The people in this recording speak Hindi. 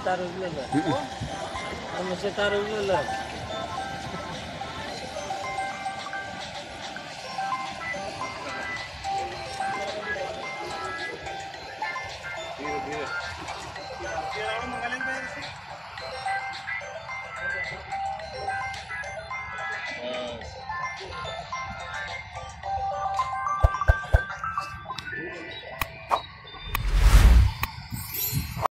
तार उजलेलं तार उजलेलं Gracias.